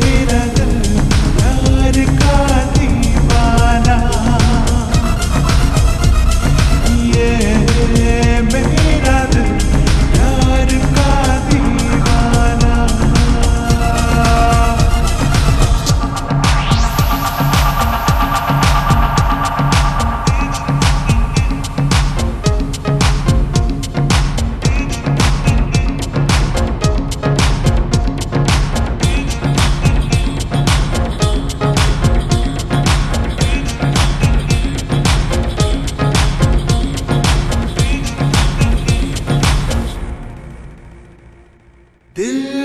വിരകൾ ആര് കാ Dil